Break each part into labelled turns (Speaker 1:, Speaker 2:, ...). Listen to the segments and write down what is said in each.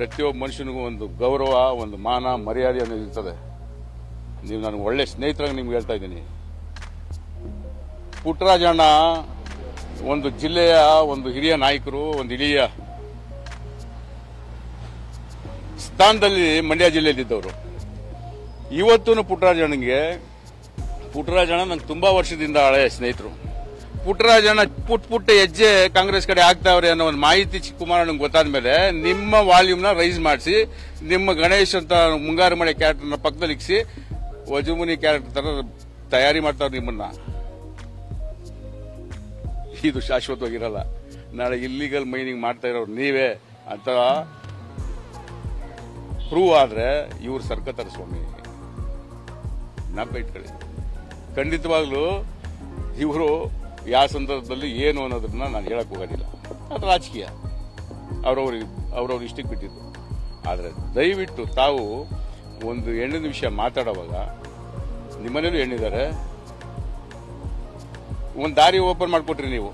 Speaker 1: ಪ್ರತಿಯೊಬ್ಬ ಮನುಷ್ಯನಿಗೂ ಒಂದು ಗೌರವ, ಒಂದು ಮಾನ, ಮರ್ಯಾದೆ ಅನ್ನೋದು ಇರ್ತದೆ. ನೀವು ನನಗೆ ಒಳ್ಳೆ ಸ್ನೇಹಿತರಾಗಿ ನಿಮ್ಗೆ ಹೇಳ್ತಾ ಇದ್ದೀನಿ. ಪುಟ್ಟರಾಜಣ್ಣ ಒಂದು ಜಿಲ್ಲೆಯ ಒಂದು ಹಿರಿಯ ನಾಯಕರು, ಒಂದು ಹಿರಿಯ ಸ್ಥಾನದಲ್ಲಿ ಮಂಡ್ಯ ಜಿಲ್ಲೆಯಲ್ಲಿದ್ದವರು. ಇವತ್ತು ಪುಟ್ಟರಾಜಣ್ಣಗೆ ಪುಟ್ಟರಾಜಣ್ಣ ನಂಗೆ ತುಂಬಾ ವರ್ಷದಿಂದ ಹಳೆಯ ಸ್ನೇಹಿತರು. ಪುಟ್ಟರಾಜಣ್ಣ ಪುಟ್ ಪುಟ್ಟ ಹೆಜ್ಜೆ ಕಾಂಗ್ರೆಸ್ ಕಡೆ ಆಗ್ತಾವ್ರೆ ಅನ್ನೋ ಒಂದು ಮಾಹಿತಿ ಚಿಕ್ಕುಮಾರಣ್ಣಂಗೆ ಗೊತ್ತಾದ ಮೇಲೆ ನಿಮ್ಮ ವಾಲ್ಯೂಮ್ನ ರೈಸ್ ಮಾಡಿಸಿ, ನಿಮ್ಮ ಗಣೇಶ್ ಅಂತ ಮುಂಗಾರು ಮಳೆ ಕ್ಯಾರೆಕ್ಟರ್ನ ಪಕ್ಕದಲ್ಲಿ ಇಕ್ಸಿ, ವಜುಮುನಿ ಕ್ಯಾರೆಕ್ಟರ್ ತರ ತಯಾರಿ ಮಾಡ್ತಾವ್ರೆ ನಿಮ್ಮನ್ನ. ಇದು ಶಾಶ್ವತವಾಗಿರಲ್ಲ. ನಾಳೆ ಇಲ್ಲಿಗಲ್ ಮೈನಿಂಗ್ ಮಾಡ್ತಾ ಇರೋರು ನೀವೇ. ಅಂತ ಪ್ರೂವ್ ಆದ್ರೆ ಇವ್ರು ಸರ್ಕತರ ಸ್ವಾಮಿ. ಜ್ಞಾಪಕ ಇಟ್ಕೊಳ್ಳಿ ಖಂಡಿತವಾಗ್ಲೂ ಇವರು ಯಾವ ಸಂದರ್ಭದಲ್ಲಿ ಏನು ಅನ್ನೋದನ್ನ ನಾನು ಹೇಳಕ್ ಹೋಗೋದಿಲ್ಲ. ಅದು ರಾಜಕೀಯ. ಅವ್ರವ್ರಿಗೆ ಅವ್ರವ್ರ ಇಷ್ಟಕ್ಕೆ ಬಿಟ್ಟಿದ್ದು. ಆದರೆ ದಯವಿಟ್ಟು ತಾವು ಒಂದು ಹೆಣ್ಣಿನ ವಿಷಯ ಮಾತಾಡುವಾಗ ನಿಮ್ಮನೇಲೂ ಹೆಣ್ಣಿದ್ದಾರೆ ಒಂದು ದಾರಿ ಓಪನ್ ಮಾಡಿಕೊಟ್ರಿ ನೀವು.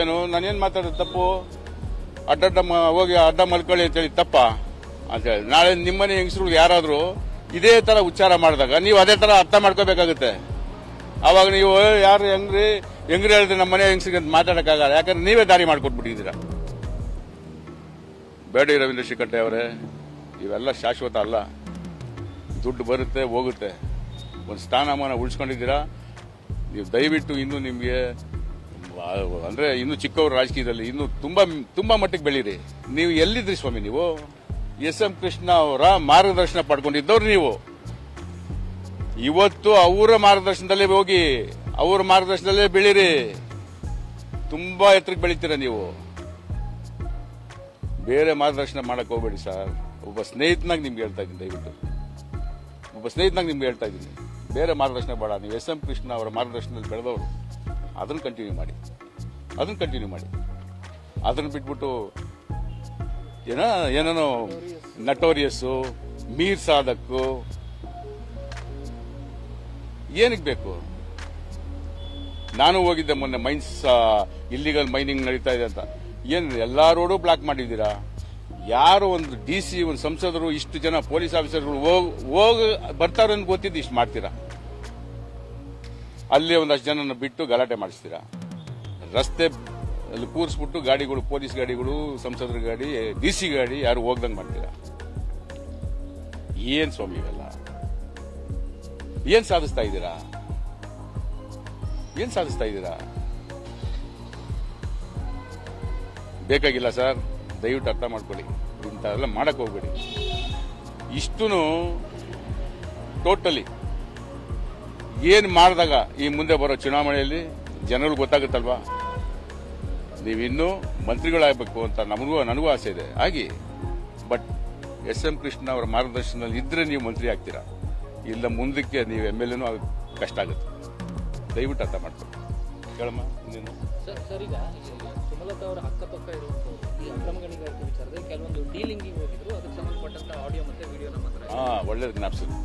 Speaker 1: ಏನು, ನಾನೇನು ಮಾತಾಡೋದು, ತಪ್ಪು? ಅಡ್ಡಡ್ಡ ಹೋಗಿ ಅಡ್ಡ ಮಲ್ಕೊಳ್ಳಿ ಅಂತೇಳಿ ತಪ್ಪ? ಅಂತೇಳಿ ನಾಳೆ ನಿಮ್ಮನೆ ಹೆಂಗಸರು ಯಾರಾದರೂ ಇದೇ ತರ ಉಚ್ಚಾರ ಮಾಡಿದಾಗ ನೀವು ಅದೇ ತರ ಅರ್ಥ ಮಾಡ್ಕೋಬೇಕಾಗುತ್ತೆ. ಅವಾಗ ನೀವು "ಏ, ಯಾರು ಹೆಂಗ್ರಿ? ಹೆಂಗ್ರಿ ಹೇಳಿದ್ರೆ ನಮ್ಮ ಮನೆ ಹೆಂಗ್ಸಿಗೆ ಅಂತ ಮಾತಾಡಕ್ಕಾಗಲ್ಲ. ಯಾಕಂದ್ರೆ ನೀವೇ ದಾರಿ ಮಾಡ್ಕೊಟ್ಬಿಟ್ಟಿದ್ದೀರಾ. ಬೇಡಿ ರವೀಂದ್ರ ಶಿಕಟ್ಟೆ ಅವರೇ ಇವೆಲ್ಲ ಶಾಶ್ವತ ಅಲ್ಲ. ದುಡ್ಡು ಬರುತ್ತೆ ಹೋಗುತ್ತೆ. ಒಂದು ಸ್ಥಾನಮಾನ ಉಳಿಸ್ಕೊಂಡಿದ್ದೀರಾ? ನೀವು ದಯವಿಟ್ಟು ಇನ್ನೂ ನಿಮಗೆ ಅಂದರೆ ಇನ್ನು ಚಿಕ್ಕವರು ರಾಜಕೀಯದಲ್ಲಿ ಇನ್ನು ತುಂಬ ತುಂಬ ಮಟ್ಟಿಗೆ ಬೆಳೀರಿ. ನೀವು ಎಲ್ಲಿದ್ರಿ ಸ್ವಾಮಿ ನೀವು? ಎಸ್ ಎಂ ಕೃಷ್ಣ ಅವರ ಮಾರ್ಗದರ್ಶನ ಪಡ್ಕೊಂಡಿದ್ದವ್ರು ನೀವು. ಇವತ್ತು ಅವರ ಮಾರ್ಗದರ್ಶನದಲ್ಲೇ ಹೋಗಿ, ಅವರ ಮಾರ್ಗದರ್ಶನದಲ್ಲೇ ಬೆಳೀರಿ. ತುಂಬಾ ಎತ್ತರಕ್ಕೆ ಬೆಳಿತೀರ ನೀವು. ಬೇರೆ ಮಾರ್ಗದರ್ಶನ ಮಾಡಕ್ ಹೋಗ್ಬೇಡಿ ಸರ್. ಒಬ್ಬ ಸ್ನೇಹಿತನಾಗ ನಿಮ್ಗೆ ಹೇಳ್ತಾ ಇದ್ದೀನಿ, ದಯವಿಟ್ಟು. ಒಬ್ಬ ಸ್ನೇಹಿತನಾಗ ನಿಮ್ಗೆ ಹೇಳ್ತಾ ಇದ್ದೀನಿ. ಬೇರೆ ಮಾರ್ಗದರ್ಶನ ಬೇಡ. ನೀವು ಎಸ್ ಎಂ ಕೃಷ್ಣ ಅವರ ಮಾರ್ಗದರ್ಶನದಲ್ಲಿ ಬೆಳೆದವರು. ಅದನ್ನ ಕಂಟಿನ್ಯೂ ಮಾಡಿ. ಅದನ್ನ ಕಂಟಿನ್ಯೂ ಮಾಡಿ. ಅದನ್ನ ಬಿಟ್ಬಿಟ್ಟು ಏನ ಏನೇನೋ ನಟೋರಿಯಸ್ಸು, ಮೀರ್ ಸಾಧಕ್ಕು ಏನಕ್ಕೆ ಬೇಕು? ನಾನು ಹೋಗಿದ್ದೆ ಮೊನ್ನೆ ಮೈನ್ಸ್ ಇಲ್ಲಿಗಲ್ ಮೈನಿಂಗ್ ನಡೀತಾ ಇದೆ ಅಂತ. ಏನು, ಎಲ್ಲ ರೋಡು ಬ್ಲಾಕ್ ಮಾಡಿದ್ದೀರಾ? ಯಾರು ಒಂದು ಡಿ ಸಿ ಒಂದು ಸಂಸದರು, ಇಷ್ಟು ಜನ ಪೊಲೀಸ್ ಆಫೀಸರ್ಗಳು ಹೋಗಿ, ಹೋಗ ಬರ್ತಾರೋ ಅಂತ ಗೊತ್ತಿದ್ದು ಇಷ್ಟು ಮಾಡ್ತೀರಾ? ಅಲ್ಲಿ ಒಂದಷ್ಟು ಜನನ ಬಿಟ್ಟು ಗಲಾಟೆ ಮಾಡಿಸ್ತೀರಾ? ರಸ್ತೆ ಅಲ್ಲಿ ಕೂರಿಸ್ಬಿಟ್ಟು ಗಾಡಿಗಳು, ಪೊಲೀಸ್ ಗಾಡಿಗಳು, ಸಂಸದರ ಗಾಡಿ ಡಿ ಸಿ ಗಾಡಿ, ಯಾರು ಹೋಗ್ದಂಗೆ ಮಾಡ್ತೀರಾ? ಏನು ಸ್ವಾಮಿ ಇವೆಲ್ಲ? ಏನ್ ಸಾಧಿಸ್ತಾ ಇದ್ದೀರಾ? ಏನ್ ಸಾಧಿಸ್ತಾ ಇದ್ದೀರಾ? ಬೇಕಾಗಿಲ್ಲ ಸರ್. ದಯವಿಟ್ಟು ಅರ್ಥ ಮಾಡ್ಕೊಳ್ಳಿ. ಇಂಥವೆಲ್ಲ ಮಾಡಕ್ ಹೋಗ್ಬೇಡಿ. ಇಷ್ಟು ಟೋಟಲಿ ಏನು ಮಾಡಿದಾಗ ಈ ಮುಂದೆ ಬರೋ ಚುನಾವಣೆಯಲ್ಲಿ ಜನರು ಗೊತ್ತಾಗುತ್ತಲ್ವಾ? ನೀವಿನ್ನೂ ಮಂತ್ರಿಗಳಾಗಬೇಕು ಅಂತ ನಮಗೂ, ನನಗೂ ಆಸೆ ಇದೆ. ಆಗಿ ಬಟ್ ಎಸ್ ಎಂ ಕೃಷ್ಣ ಅವರ ಮಾರ್ಗದರ್ಶನದಲ್ಲಿ ಇದ್ರೆ ನೀವು ಮಂತ್ರಿ ಆಗ್ತೀರಾ? ಇಲ್ಲ ಮುಂದಕ್ಕೆ ನೀವು ಎಂ ಎಲ್ ಎನೂ ಕಷ್ಟ ಆಗುತ್ತೆ. ದಯವಿಟ್ಟು ಅರ್ಥ ಮಾಡ್ತೀನಿ ಕೇಳಮ್ಮ ಇನ್ನೇನು?
Speaker 2: ಸರ್ ಸರ್ ಈಗ ಸುಮಲತಾ ಅವರ ಅಕ್ಕಪಕ್ಕ ಇರುವಂತವ್ರು ಈ ಅಕ್ರಮ ಗಣಿಗಾರಿಕೆ ವಿಚಾರದಲ್ಲಿ ಕೆಲವೊಂದು ಡೀಲಿಂಗಿಗೆ ಹೋಗಿದ್ರು ಅದಕ್ಕೆ ಸಂಬಂಧಪಟ್ಟಂತ ಆಡಿಯೋ ಮತ್ತೆ ವಿಡಿಯೋ ನಮ್ಮ ಹತ್ರ.
Speaker 1: ಹಾ ಒಳ್ಳೇದು ಜ್ಞಾಪಿಸಿದ್ರು